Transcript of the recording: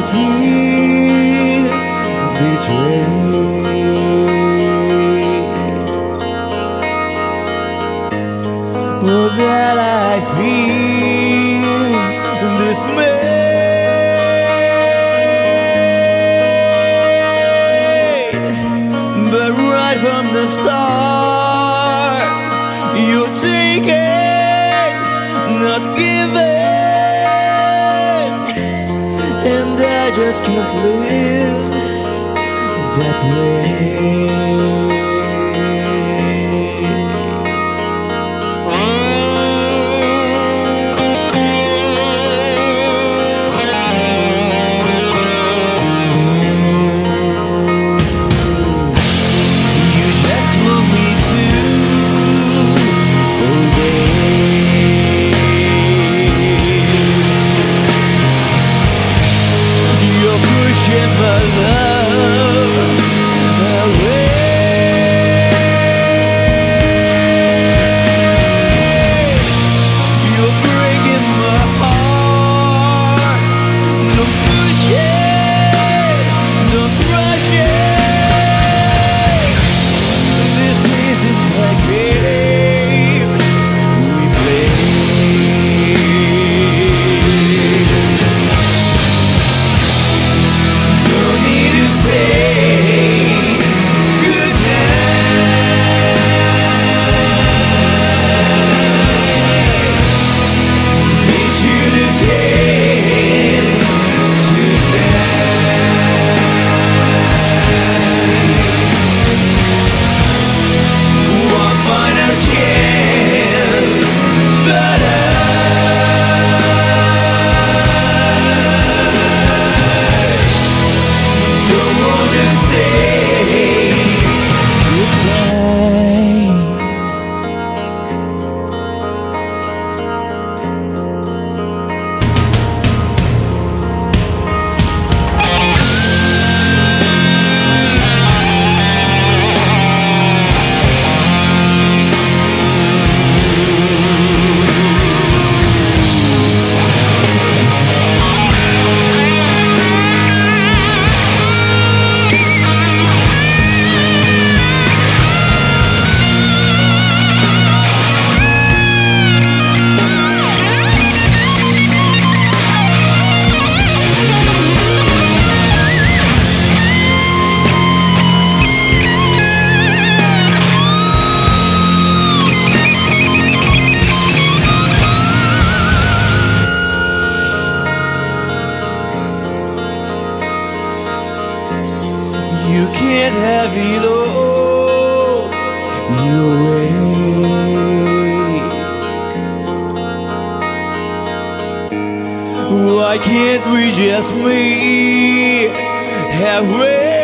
betrayed? Oh, that I feel. cannot live that way. can't have it all your way. Why can't we just meet halfway?